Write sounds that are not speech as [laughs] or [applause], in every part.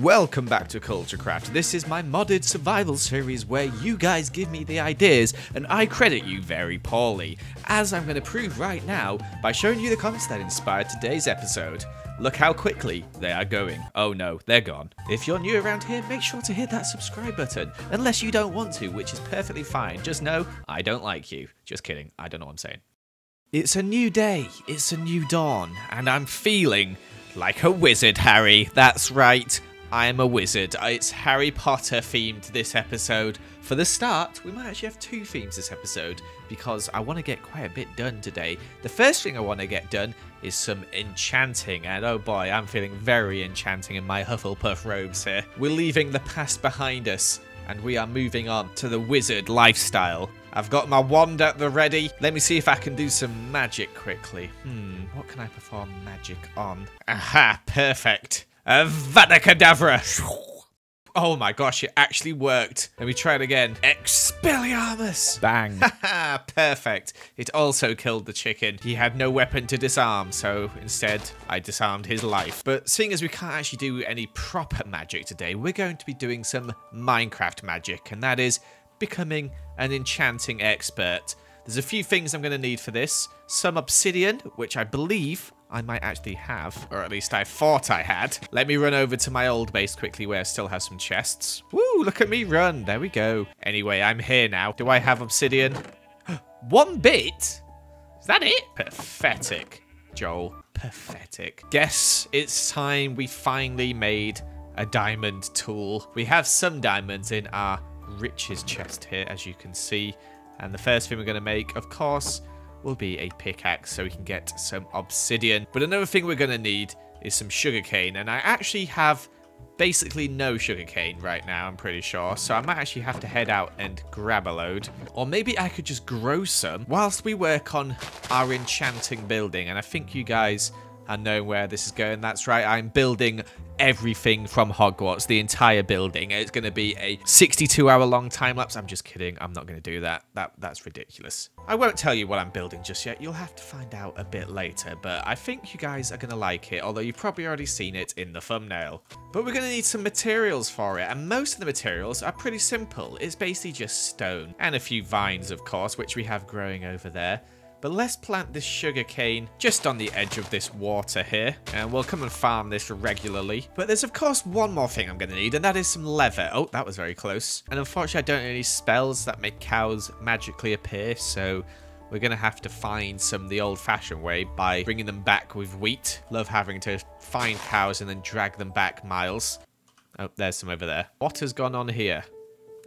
Welcome back to Culturecraft. This is my modded survival series where you guys give me the ideas and I credit you very poorly, as I'm going to prove right now by showing you the comments that inspired today's episode. Look how quickly they are going. Oh no, they're gone. If you're new around here, make sure to hit that subscribe button. Unless you don't want to, which is perfectly fine. Just know, I don't like you. Just kidding, I don't know what I'm saying. It's a new day, it's a new dawn, and I'm feeling like a wizard, Harry. That's right. I am a wizard. It's Harry Potter themed this episode. For the start, we might actually have two themes this episode because I want to get quite a bit done today. The first thing I want to get done is some enchanting, and oh boy, I'm feeling very enchanting in my Hufflepuff robes here. We're leaving the past behind us and we are moving on to the wizard lifestyle. I've got my wand at the ready. Let me see if I can do some magic quickly. Hmm, what can I perform magic on? Aha, perfect. Uh, Avada Kedavra! Oh my gosh, it actually worked. Let me try it again. Expelliarmus! Bang. [laughs] Perfect. It also killed the chicken. He had no weapon to disarm, so instead I disarmed his life. But seeing as we can't actually do any proper magic today, we're going to be doing some Minecraft magic, and that is becoming an enchanting expert. There's a few things I'm going to need for this. Some obsidian, which I believe I might actually have, or at least I thought I had. Let me run over to my old base quickly where I still have some chests. Woo, look at me run. There we go. Anyway, I'm here now. Do I have obsidian? [gasps] One bit? Is that it? Pathetic, Joel. Pathetic. Guess it's time we finally made a diamond tool. We have some diamonds in our riches chest here, as you can see. And the first thing we're going to make, of course, will be a pickaxe so we can get some obsidian. But another thing we're going to need is some sugarcane. And I actually have basically no sugarcane right now, I'm pretty sure. So I might actually have to head out and grab a load. Or maybe I could just grow some whilst we work on our enchanting building. And I think you guys are knowing where this is going. That's right, I'm building everything from Hogwarts, the entire building. It's going to be a 62 hour long time lapse. I'm just kidding. I'm not going to do that. That That's ridiculous. I won't tell you what I'm building just yet. You'll have to find out a bit later, but I think you guys are going to like it, although you've probably already seen it in the thumbnail. But we're going to need some materials for it, and most of the materials are pretty simple. It's basically just stone and a few vines, of course, which we have growing over there. But let's plant this sugar cane just on the edge of this water here. And we'll come and farm this regularly. But there's of course one more thing I'm going to need. And that is some leather. Oh, that was very close. And unfortunately I don't know any spells that make cows magically appear. So we're going to have to find some the old-fashioned way by bringing them back with wheat. Love having to find cows and then drag them back miles. Oh, there's some over there. What has gone on here?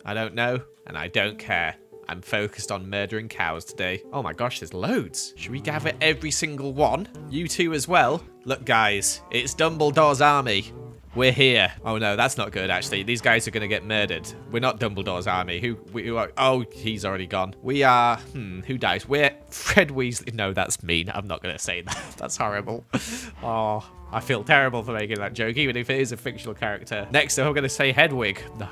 I don't know, and I don't care. I'm focused on murdering cows today. Oh my gosh, there's loads. Should we gather every single one? You two as well? Look, guys, it's Dumbledore's army. We're here. Oh no, that's not good actually. These guys are going to get murdered. We're not Dumbledore's army. Who, who are, oh, he's already gone. We are, hmm, who dies? We're Fred Weasley. No, that's mean. I'm not going to say [laughs] that. That's horrible. Oh, I feel terrible for making that joke, even if it is a fictional character. Next, I'm going to say Hedwig. No,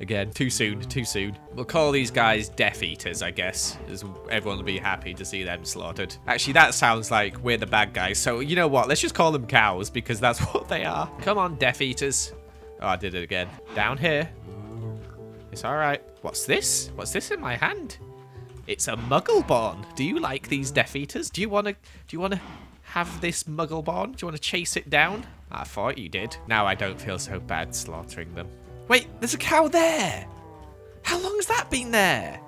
Again, too soon, too soon. We'll call these guys Death Eaters, I guess, as everyone will be happy to see them slaughtered. Actually, that sounds like we're the bad guys, so you know what? Let's just call them cows, because that's [laughs] what they are. Come on, Death Eaters. Oh, I did it again. Down here. It's alright. What's this? What's this in my hand? It's a Muggleborn. Do you like these Death Eaters? Do you want to... Do you want to have this Muggleborn? Do you want to chase it down? Ah, I thought you did. Now I don't feel so bad slaughtering them. Wait, there's a cow there. How long has that been there?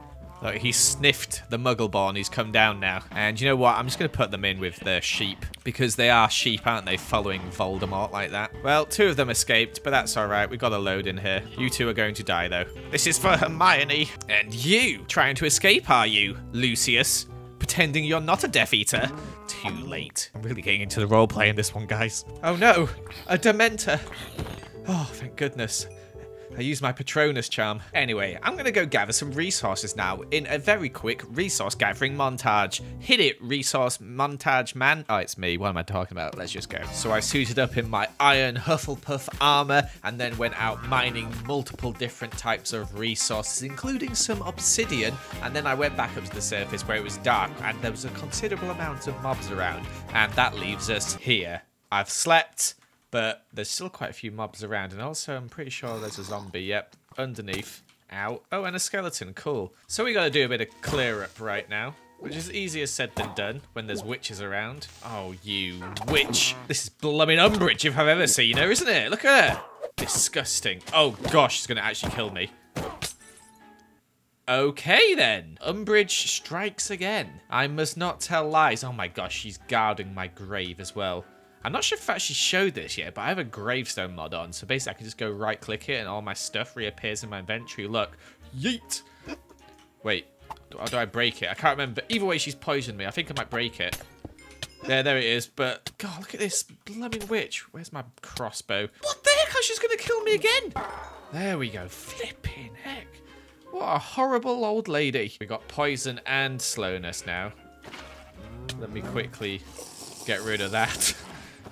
Look, he sniffed the muggle Muggleborn. He's come down now. And you know what? I'm just going to put them in with the sheep. Because they are sheep, aren't they? Following Voldemort like that. Well, two of them escaped, but that's alright. We've got a load in here. You two are going to die, though. This is for Hermione. And you, trying to escape, are you, Lucius? Pretending you're not a Death Eater? Too late. I'm really getting into the roleplay in this one, guys. Oh no, a Dementor. Oh, thank goodness. I used my Patronus charm. Anyway, I'm going to go gather some resources now in a very quick resource gathering montage. Hit it, resource montage man. Oh, it's me. What am I talking about? Let's just go. So I suited up in my iron Hufflepuff armor and then went out mining multiple different types of resources, including some obsidian. And then I went back up to the surface where it was dark and there was a considerable amount of mobs around. And that leaves us here. I've slept. But there's still quite a few mobs around. And also, I'm pretty sure there's a zombie. Yep, underneath. Out. Oh, and a skeleton. Cool. So we got to do a bit of clear up right now. Which is easier said than done when there's witches around. Oh, you witch. This is blooming Umbridge if I've ever seen her, isn't it? Look at her. Disgusting. Oh, gosh, she's going to actually kill me. Okay, then. Umbridge strikes again. I must not tell lies. Oh, my gosh, she's guarding my grave as well. I'm not sure if I actually showed this yet, but I have a gravestone mod on. So basically, I can just go right-click it and all my stuff reappears in my inventory. Look. Yeet. Wait. Or do I break it? I can't remember. Either way, she's poisoned me. I think I might break it. There, there it is. But, God, look at this blooming witch. Where's my crossbow? What the heck? She's going to kill me again. There we go. Flipping heck. What a horrible old lady. We got poison and slowness now. Let me quickly get rid of that. [laughs]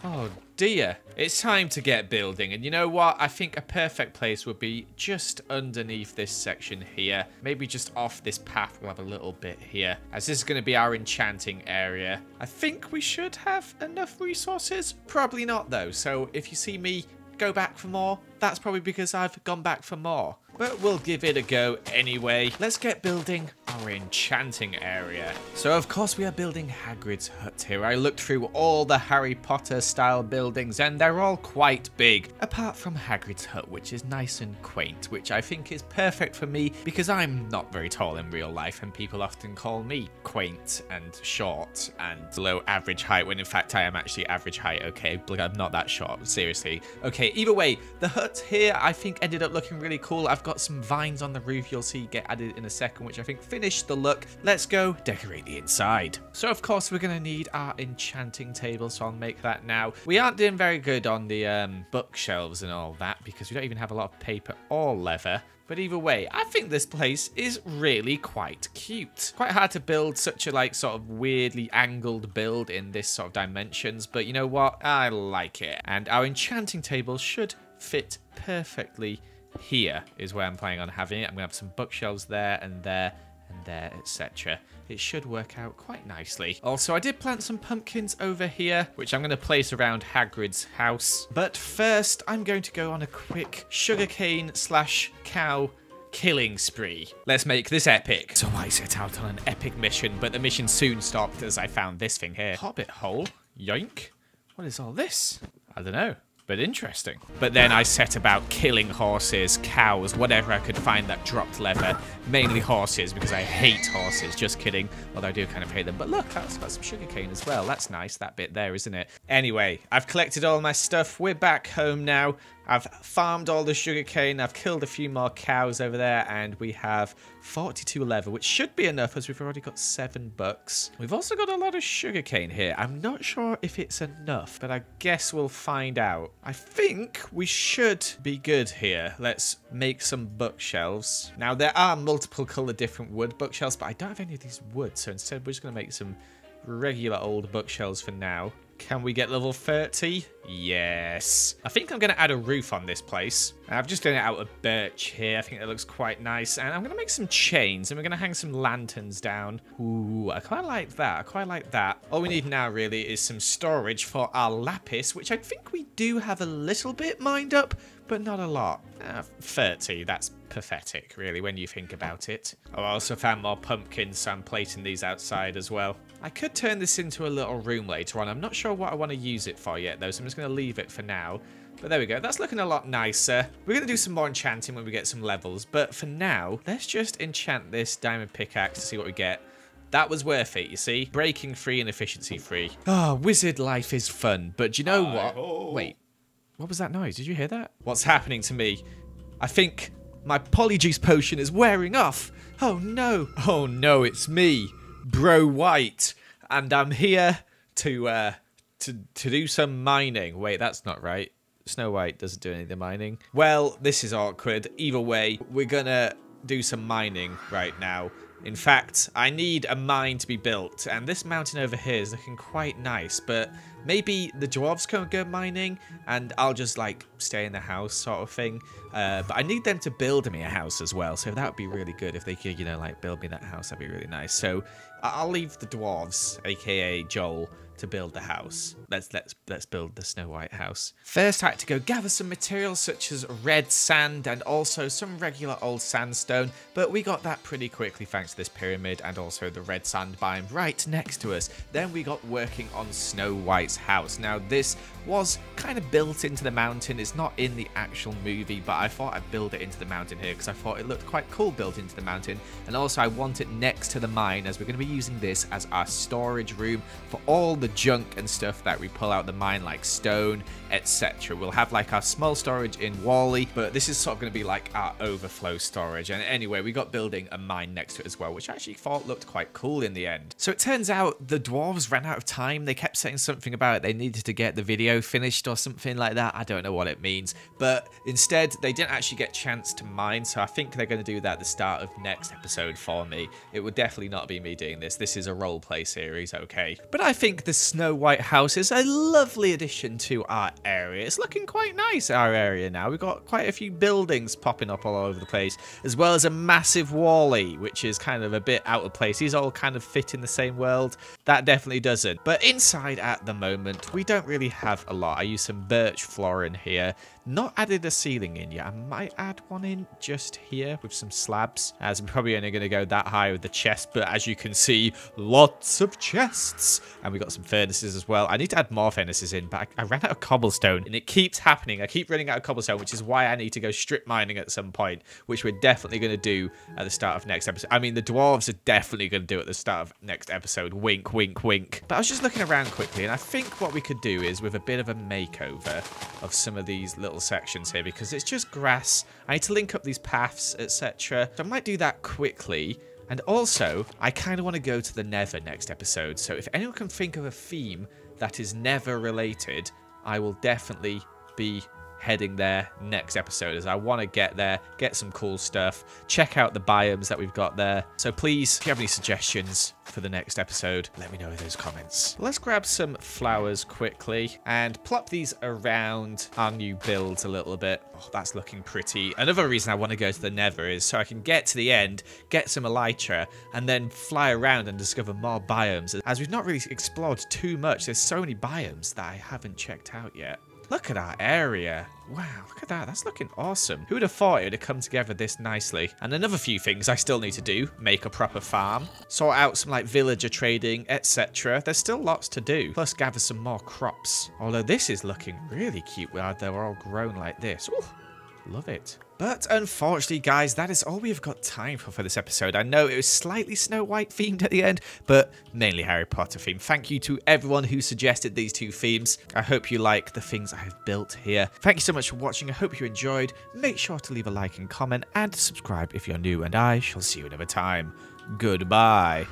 Oh dear. It's time to get building. And you know what? I think a perfect place would be just underneath this section here. Maybe just off this path. We'll have a little bit here. As this is going to be our enchanting area. I think we should have enough resources. Probably not though. So if you see me go back for more, that's probably because I've gone back for more but we'll give it a go anyway. Let's get building our enchanting area. So of course we are building Hagrid's hut here. I looked through all the Harry Potter style buildings and they're all quite big, apart from Hagrid's hut which is nice and quaint, which I think is perfect for me because I'm not very tall in real life and people often call me quaint and short and below average height when in fact I am actually average height, okay? Like I'm not that short, seriously. Okay, either way, the hut here I think ended up looking really cool. I've got got some vines on the roof you'll see get added in a second, which I think finished the look. Let's go decorate the inside. So of course we're going to need our enchanting table, so I'll make that now. We aren't doing very good on the um, bookshelves and all that because we don't even have a lot of paper or leather. But either way, I think this place is really quite cute. Quite hard to build such a like sort of weirdly angled build in this sort of dimensions, but you know what? I like it. And our enchanting table should fit perfectly here is where I'm planning on having it. I'm going to have some bookshelves there and there and there, etc. It should work out quite nicely. Also, I did plant some pumpkins over here, which I'm going to place around Hagrid's house. But first, I'm going to go on a quick sugarcane slash cow killing spree. Let's make this epic. So I set out on an epic mission, but the mission soon stopped as I found this thing here. Hobbit hole? Yoink. What is all this? I don't know but interesting. But then I set about killing horses, cows, whatever I could find that dropped leather. Mainly horses, because I hate horses. Just kidding. Although I do kind of hate them. But look, that's got some sugarcane as well. That's nice, that bit there, isn't it? Anyway, I've collected all my stuff. We're back home now. I've farmed all the sugarcane. I've killed a few more cows over there. And we have 42 leather, which should be enough as we've already got seven bucks. We've also got a lot of sugarcane here. I'm not sure if it's enough, but I guess we'll find out. I think we should be good here. Let's make some bookshelves. Now, there are multiple color different wood bookshelves, but I don't have any of these wood. So instead, we're just going to make some regular old bookshelves for now. Can we get level 30? Yes. I think I'm going to add a roof on this place. I've just done it out of birch here. I think it looks quite nice. And I'm going to make some chains and we're going to hang some lanterns down. Ooh, I quite like that. I quite like that. All we need now really is some storage for our lapis, which I think we do have a little bit mined up, but not a lot. Uh, 30, that's pathetic, really, when you think about it. Oh, I also found more pumpkins, so I'm placing these outside as well. I could turn this into a little room later on. I'm not sure what I want to use it for yet, though, so I'm just going to leave it for now. But there we go. That's looking a lot nicer. We're going to do some more enchanting when we get some levels. But for now, let's just enchant this diamond pickaxe to see what we get. That was worth it, you see? Breaking free and efficiency free. Oh, wizard life is fun. But do you know what? Wait, what was that noise? Did you hear that? What's happening to me? I think my polyjuice potion is wearing off. Oh no. Oh no, it's me. Bro White, and I'm here to uh, to to do some mining. Wait, that's not right. Snow White doesn't do any of the mining. Well, this is awkward. Either way, we're gonna do some mining right now. In fact, I need a mine to be built, and this mountain over here is looking quite nice, but maybe the dwarves can go mining and I'll just like stay in the house sort of thing. Uh, but I need them to build me a house as well. So that would be really good if they could, you know, like build me that house. That'd be really nice. So I'll leave the dwarves, aka Joel, to build the house. Let's let's let's build the Snow White house. First, I had to go gather some materials such as red sand and also some regular old sandstone, but we got that pretty quickly thanks to this pyramid and also the red sand biome right next to us. Then we got working on Snow White's house. Now this was kind of built into the mountain. It's not in the actual movie, but I thought I'd build it into the mountain here because I thought it looked quite cool built into the mountain. And also I want it next to the mine as we're going to be using this as our storage room for all the junk and stuff that we pull out the mine like stone, etc. We'll have like our small storage in WALL-E, but this is sort of going to be like our overflow storage. And anyway, we got building a mine next to it as well, which I actually thought looked quite cool in the end. So it turns out the dwarves ran out of time. They kept saying something about it. They needed to get the video finished or something like that. I don't know what it means, but instead they didn't actually get chance to mine. So I think they're going to do that at the start of next episode for me. It would definitely not be me doing this. This is a role play series, okay? But I think the Snow White house is a lovely addition to our area. It's looking quite nice, our area now. We've got quite a few buildings popping up all over the place, as well as a massive WALL-E, which is kind of a bit out of place. These all kind of fit in the same world. That definitely doesn't. But inside at the moment, we don't really have a lot. I use some birch floor in here. Not added a ceiling in yet. I might add one in just here with some slabs, as I'm probably only going to go that high with the chest. But as you can see, lots of chests. And we got some furnaces as well. I need to add more furnaces in, but I, I ran out of cobblestone, and it keeps happening. I keep running out of cobblestone, which is why I need to go strip mining at some point, which we're definitely going to do at the start of next episode. I mean, the dwarves are definitely going to do at the start of next episode. Wink, wink, wink. But I was just looking around quickly, and I think what we could do is with a bit of a makeover of some of these little sections here, because it's just grass. I need to link up these paths, etc. So I might do that quickly. And also, I kind of want to go to the Nether next episode. So if anyone can think of a theme that is Nether related, I will definitely be heading there next episode as I want to get there, get some cool stuff, check out the biomes that we've got there. So please, if you have any suggestions for the next episode, let me know in those comments. Let's grab some flowers quickly and plop these around our new builds a little bit. Oh, that's looking pretty. Another reason I want to go to the Nether is so I can get to the end, get some elytra, and then fly around and discover more biomes. As we've not really explored too much, there's so many biomes that I haven't checked out yet. Look at our area. Wow, look at that. That's looking awesome. Who would have thought it would have come together this nicely? And another few things I still need to do. Make a proper farm. Sort out some like villager trading, etc. There's still lots to do. Plus gather some more crops. Although this is looking really cute they're all grown like this. Ooh, love it. But unfortunately, guys, that is all we've got time for for this episode. I know it was slightly Snow White themed at the end, but mainly Harry Potter themed. Thank you to everyone who suggested these two themes. I hope you like the things I have built here. Thank you so much for watching. I hope you enjoyed. Make sure to leave a like and comment and subscribe if you're new, and I shall see you another time. Goodbye.